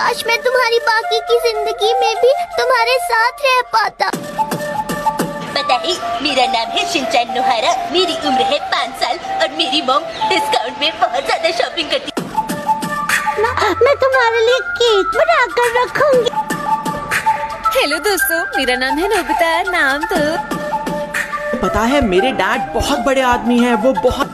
काश मैं तुम्हारी बाकी की ज़िंदगी में भी तुम्हारे साथ रह पाता। पता है मेरा नाम है शिनचैन नोहारा। मेरी उम्र है पाँच साल और मेरी मॉम डिस्काउंट में बहुत ज़्यादा शॉपिंग करती। मैं तुम्हारे लिए केक बना कर रखूँगी। हेलो दोस्तों मेरा नाम है नोबिता नाम तो पता है मेरे डैड बहुत बड़े आदमी हैं वो बहुत